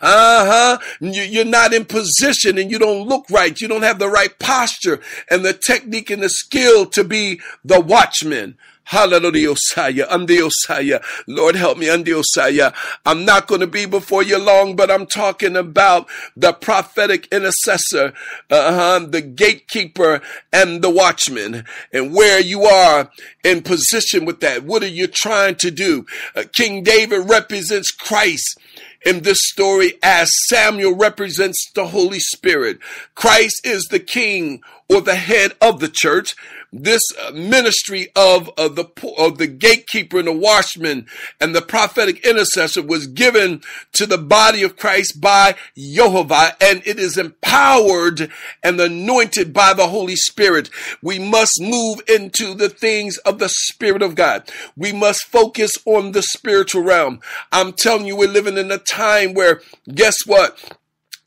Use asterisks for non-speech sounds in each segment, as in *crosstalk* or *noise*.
Uh huh. You're not in position and you don't look right. You don't have the right posture and the technique and the skill to be the watchman. Hallelujah, Osiah. I'm the Osiah. Lord, help me. I'm the Osiah. I'm not going to be before you long, but I'm talking about the prophetic intercessor, uh-huh, the gatekeeper and the watchman and where you are in position with that. What are you trying to do? Uh, King David represents Christ in this story as Samuel represents the Holy Spirit. Christ is the king or the head of the church this uh, ministry of, of the of the gatekeeper and the watchman and the prophetic intercessor was given to the body of Christ by Jehovah and it is empowered and anointed by the Holy Spirit. We must move into the things of the Spirit of God. We must focus on the spiritual realm. I'm telling you, we're living in a time where guess what?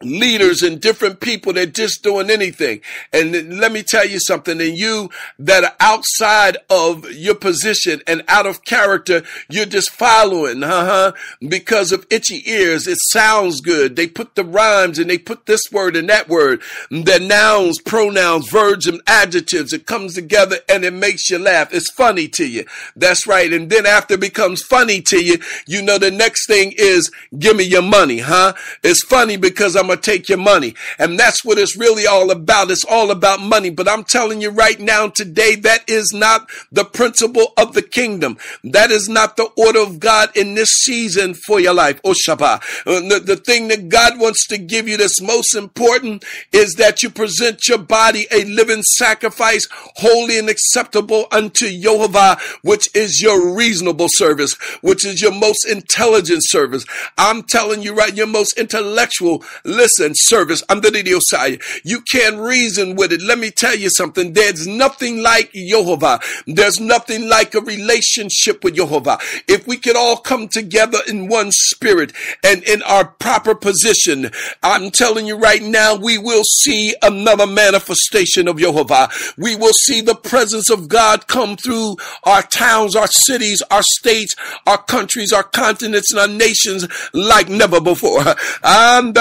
Leaders and different people that just doing anything. And let me tell you something, and you that are outside of your position and out of character, you're just following, uh-huh, because of itchy ears. It sounds good. They put the rhymes and they put this word and that word, the nouns, pronouns, verbs and adjectives. It comes together and it makes you laugh. It's funny to you. That's right. And then after it becomes funny to you, you know, the next thing is give me your money, huh? It's funny because I'm going to take your money. And that's what it's really all about. It's all about money. But I'm telling you right now today, that is not the principle of the kingdom. That is not the order of God in this season for your life. Oh, Shabbat. Uh, the, the thing that God wants to give you that's most important is that you present your body a living sacrifice, holy and acceptable unto Jehovah, which is your reasonable service, which is your most intelligent service. I'm telling you right, your most intellectual. Listen, service I'm the Osiah. You can't reason with it. Let me tell you something. There's nothing like Jehovah. There's nothing like a relationship with Jehovah. If we could all come together in one spirit and in our proper position, I'm telling you right now, we will see another manifestation of Jehovah. We will see the presence of God come through our towns, our cities, our states, our countries, our continents, and our nations like never before. *laughs* I'm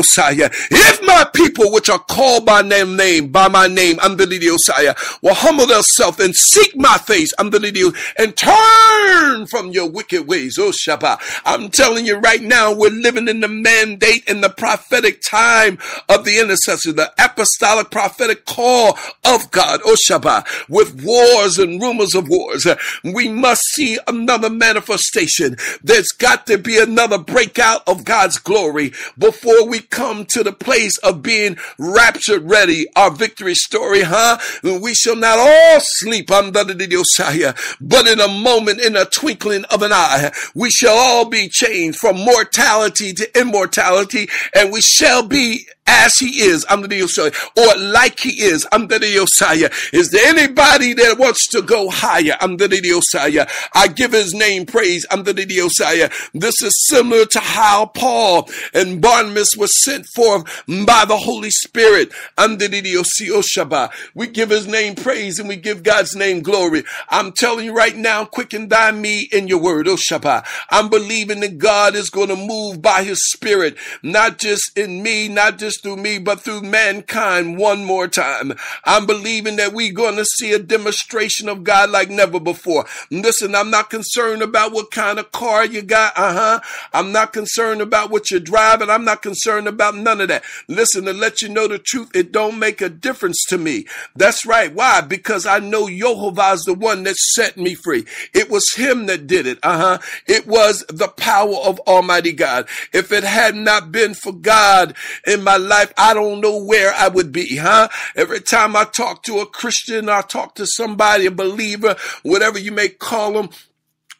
Osiah. If my people, which are called by name, name, by my name, under the Osiah, will humble themselves and seek my face, under the and turn from your wicked ways, oh Shabbat. I'm telling you right now, we're living in the mandate and the prophetic time of the intercessor, the apostolic prophetic call of God, oh Shabbat, with wars and rumors of wars. We must see another manifestation. There's got to be another breakout of God's glory before we come to the place of being raptured ready. Our victory story, huh? We shall not all sleep under the Josiah, but in a moment, in a twinkling of an eye, we shall all be changed from mortality to immortality, and we shall be as he is under the Josiah, or like he is under the Josiah. Is there anybody that wants to go higher under the Josiah? I give his name praise under the Josiah. This is similar to how Paul and Barnabas were sent forth by the Holy Spirit under the Josiah. We give his name praise and we give God's name glory. I'm telling you right now, quicken thy me in your word, Shabbat. I'm believing that God is going to move by his spirit, not just in me, not just through me, but through mankind one more time. I'm believing that we're going to see a demonstration of God like never before. Listen, I'm not concerned about what kind of car you got. Uh huh. I'm not concerned about what you're driving. I'm not concerned about none of that. Listen, to let you know the truth, it don't make a difference to me. That's right. Why? Because I know Jehovah's the one that set me free. It was him that did it. Uh huh. It was the power of Almighty God. If it had not been for God in my life, I don't know where I would be, huh? Every time I talk to a Christian, I talk to somebody, a believer, whatever you may call them,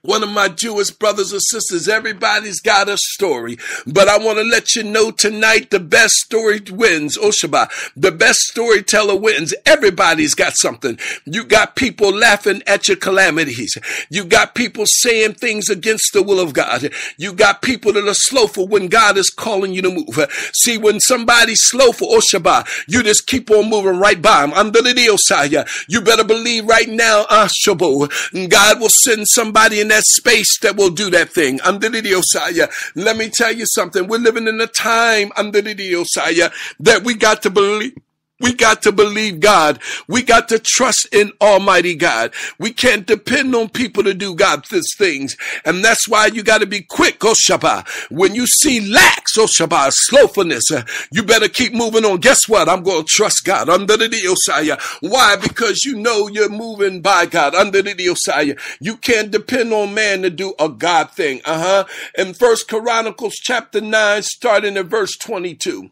one of my Jewish brothers or sisters. Everybody's got a story, but I want to let you know tonight the best story wins. Oh, Oshaba, the best storyteller wins. Everybody's got something. You got people laughing at your calamities. You got people saying things against the will of God. You got people that are slowful when God is calling you to move. See, when somebody's slowful, Oshaba, oh, you just keep on moving right by them. Under the Osaya, you better believe right now, Ashabo, God will send somebody in that space that will do that thing. Under the Osaya. Let me tell you something. We're living in a time under the Osaya that we got to believe we got to believe God. We got to trust in Almighty God. We can't depend on people to do God's things. And that's why you got to be quick, oh Shabbat. When you see lax, oh Shabbat, slowfulness, uh, you better keep moving on. Guess what? I'm going to trust God under the Osaya. Why? Because you know you're moving by God under the Osaya. You can't depend on man to do a God thing. Uh huh. In First Chronicles chapter 9, starting at verse 22.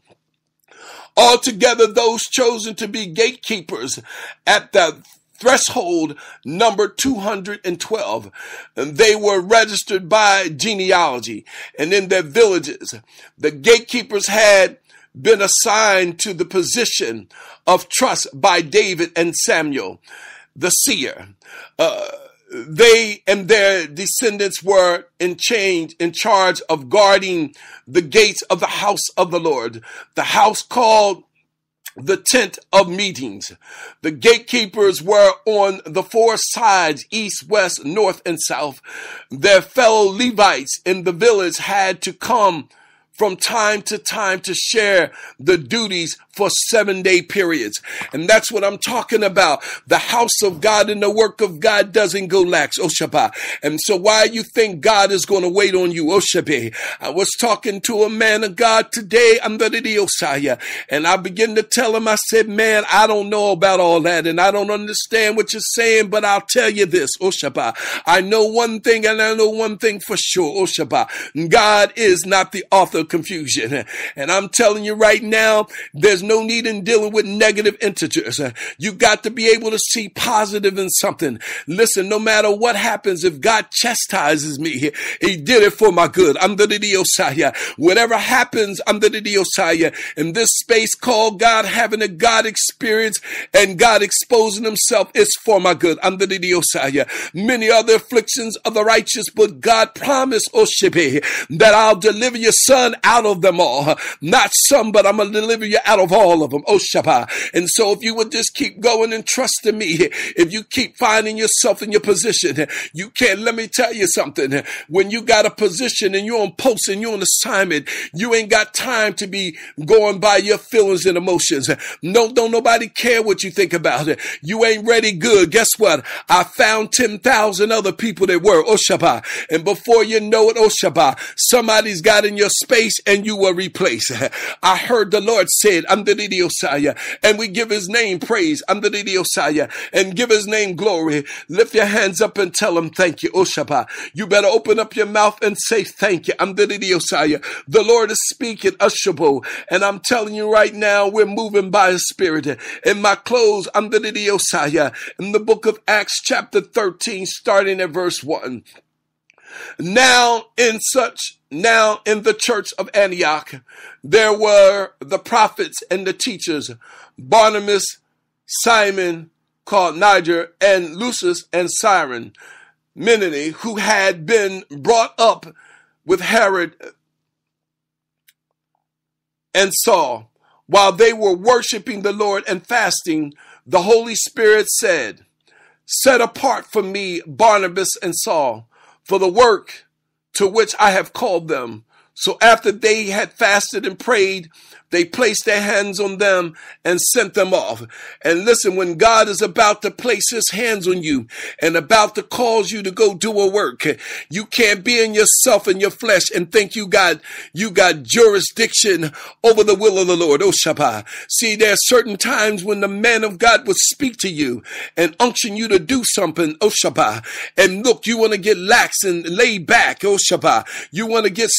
Altogether, those chosen to be gatekeepers at the threshold number 212. And they were registered by genealogy and in their villages. The gatekeepers had been assigned to the position of trust by David and Samuel, the seer. Uh, they and their descendants were in in charge of guarding the gates of the house of the Lord, the house called the tent of meetings. The gatekeepers were on the four sides, east, west, north, and south. Their fellow Levites in the village had to come from time to time to share the duties for seven day periods. And that's what I'm talking about. The house of God and the work of God doesn't go lax, oh, Oshaba. And so why you think God is going to wait on you, oh, Oshabe? I was talking to a man of God today under the Osaya, and I began to tell him, I said, man, I don't know about all that, and I don't understand what you're saying, but I'll tell you this, oh, Oshaba. I know one thing, and I know one thing for sure, Oshaba. God is not the author confusion. And I'm telling you right now, there's no need in dealing with negative integers. You got to be able to see positive in something. Listen, no matter what happens, if God chastises me, he did it for my good. I'm the Diosaya. Whatever happens, I'm the Diosaya. In this space called God, having a God experience and God exposing himself is for my good. I'm the Diosaya. Many other afflictions of the righteous, but God promised Oshibe oh, that I'll deliver your son out of them all. Not some, but I'm going to deliver you out of all of them. Oh, Shabbat. And so if you would just keep going and trusting me, if you keep finding yourself in your position, you can't, let me tell you something. When you got a position and you're on post and you're on assignment, you ain't got time to be going by your feelings and emotions. No, don't nobody care what you think about it. You ain't ready good. Guess what? I found 10,000 other people that were. Oh, Shabbat. And before you know it, oh, Shabbat, somebody's got in your space and you were replaced. *laughs* I heard the Lord said, I'm the Osaya, and we give his name praise. I'm the Osaya, and give his name glory. Lift your hands up and tell him thank you. Oshaba. You better open up your mouth and say thank you. I'm the Osaya. The Lord is speaking, Ushabo. And I'm telling you right now, we're moving by his spirit. In my clothes, I'm the Osaya. In the book of Acts, chapter 13, starting at verse 1. Now, in such, now in the church of Antioch, there were the prophets and the teachers, Barnabas, Simon, called Niger, and Lucius and Cyrene, Menotti, who had been brought up with Herod and Saul. While they were worshiping the Lord and fasting, the Holy Spirit said, Set apart for me Barnabas and Saul for the work to which I have called them. So after they had fasted and prayed, they placed their hands on them and sent them off. And listen, when God is about to place his hands on you and about to cause you to go do a work, you can't be in yourself and your flesh and think you got, you got jurisdiction over the will of the Lord. Oh, Shabbat. See, there are certain times when the man of God would speak to you and unction you to do something. Oh, Shabbat. And look, you want to get lax and lay back. Oh, Shabbat. You want to get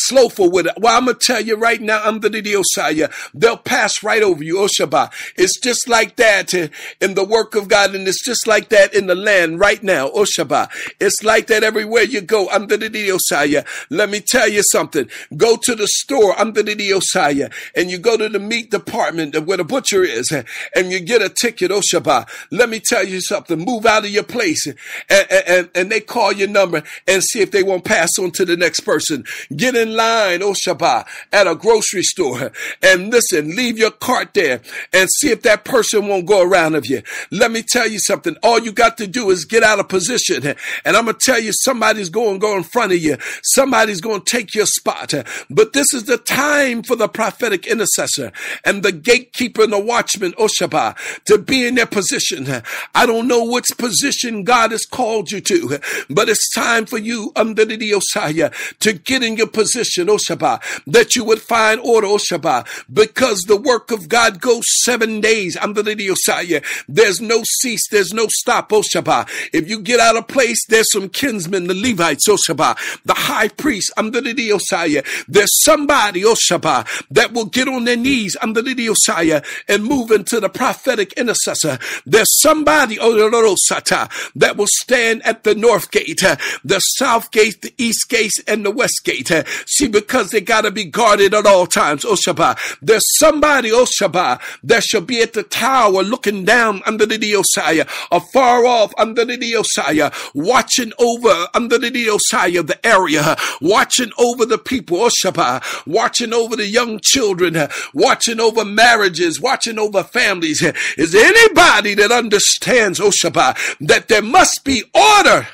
Well, I'm going to tell you right now, I'm the Diosaya. They'll pass right over you. Shabbat. It's just like that in the work of God, and it's just like that in the land right now. Shabbat. It's like that everywhere you go. I'm the Diosaya. Let me tell you something. Go to the store. I'm the Diosaya. And you go to the meat department where the butcher is and you get a ticket. Shabbat. Let me tell you something. Move out of your place and, and, and they call your number and see if they won't pass on to the next person. Get in line Shabbat, at a grocery store and listen, leave your cart there and see if that person won't go around of you. Let me tell you something. All you got to do is get out of position. And I'm going to tell you, somebody's going to go in front of you. Somebody's going to take your spot. But this is the time for the prophetic intercessor and the gatekeeper and the watchman, Oshaba, to be in their position. I don't know which position God has called you to, but it's time for you under the Osiah to get in your position, Oshaba, that you would find order, Oshaba, because the work of God goes seven days under the Osiah. There's no cease, there's no stop, Oshaba. If you get out of place, there's some kinsmen, the Levites, Oshaba, the high priest under the Osiah. There's somebody, Oshaba, that will get on their knees under the Osiah and move into the prophetic intercessor. There's somebody, O Sata, that will stand at the north gate, the south gate, the east gate, and the west gate. See, because they gotta be guarded at all times, Oh Oshaba. There's somebody, oh Oshaba, that shall be at the tower looking down under the Osiah, afar off under the Osiah, watching over under the Osiah the area, watching over the people, oh, Oshaba, watching over the young children, watching over marriages, watching over families. Is there anybody that understands, oh Oshaba, that there must be order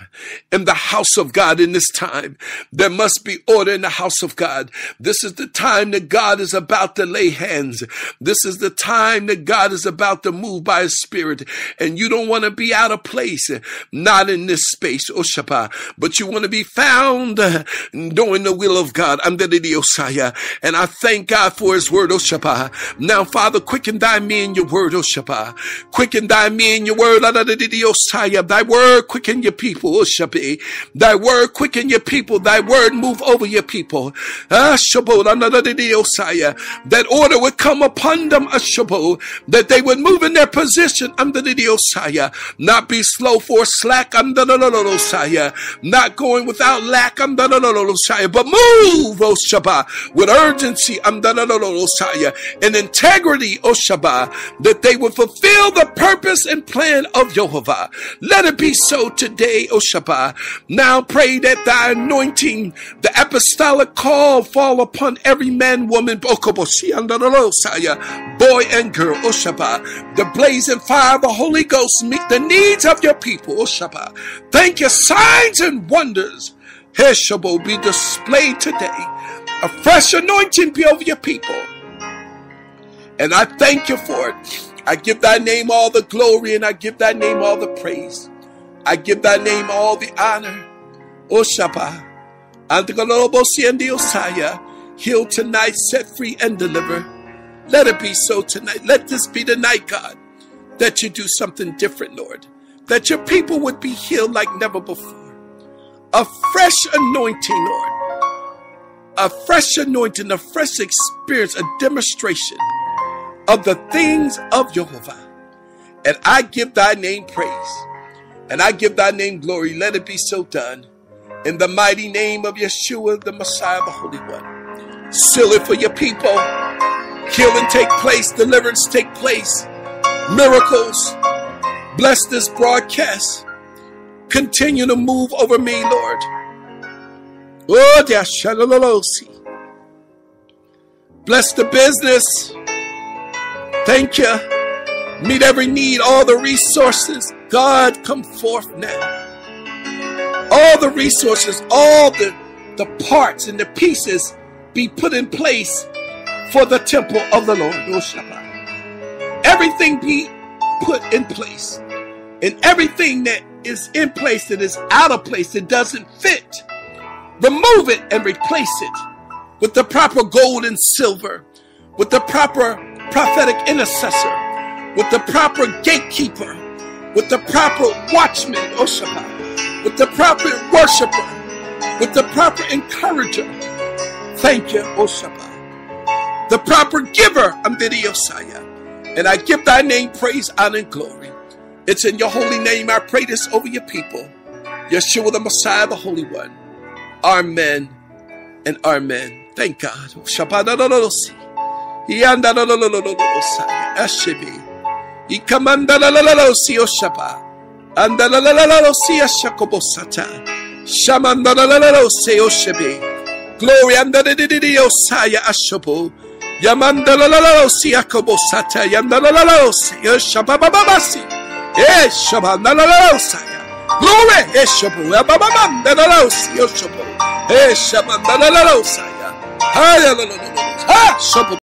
in the house of God in this time? There must be order in the house of God. This is the time that God is about to lay hands. This is the time that God is about to move by his spirit. And you don't want to be out of place, not in this space, oh, Oshaba, but you want to be found doing the will of God under the Osiah. And I thank God for his word, oh, Oshaba. Now, Father, quicken thy me in your word, oh, Oshaba. Quicken thy me in your word, Osiah. Thy word quicken your people, Oshabi. Thy word quicken your people. Thy word move over your people. Ah, the Osiah. That order would come upon them, ah, Ashabo, that they would move in their position under the Osiah. Not be slow for slack under the Osiah. Not going without lack under the Osiah, but move, oh, Oshaba, with urgency under the Osiah and integrity, oh, Oshaba, that they would fulfill the purpose and plan of Jehovah. Let it be so today, oh, Oshaba. Now pray that thy anointing, the apostolic call fall upon every man, woman, boy and girl. The blazing fire of the Holy Ghost meet the needs of your people. Thank you, signs and wonders. Heshabo be displayed today. A fresh anointing be over your people. And I thank you for it. I give thy name all the glory and I give thy name all the praise. I give thy name all the honor. Oshaba. Heal tonight, set free, and deliver. Let it be so tonight. Let this be the night, God, that you do something different, Lord. That your people would be healed like never before. A fresh anointing, Lord. A fresh anointing, a fresh experience, a demonstration of the things of Jehovah. And I give thy name praise. And I give thy name glory. Let it be so done. In the mighty name of Yeshua, the Messiah, the Holy One. Seal it for your people. Healing take place. Deliverance take place. Miracles. Bless this broadcast. Continue to move over me, Lord. Oh, Bless the business. Thank you. Meet every need, all the resources. God, come forth now. All the resources, all the, the parts and the pieces be put in place for the temple of the Lord. Everything be put in place. And everything that is in place that is out of place that doesn't fit, remove it and replace it with the proper gold and silver, with the proper prophetic intercessor, with the proper gatekeeper, with the proper watchman, with the proper worshiper, with the proper encourager. Thank you, Oshaba. The proper giver, Amdidi Osaya. And I give thy name praise, honor, and glory. It's in your holy name I pray this over your people. Yeshua the Messiah, the Holy One. Amen and amen. Thank God. Shabbat Glory and the Osaya Ashobo. Yamandalalosi Akobosata Yandalalosi Shabababasi. Eh Shabandalalosaya. Glory Eshobo Yababamandalalosi Yoshobo. Eh Shabandalalosaya. Hallelujah. Ha Shobo.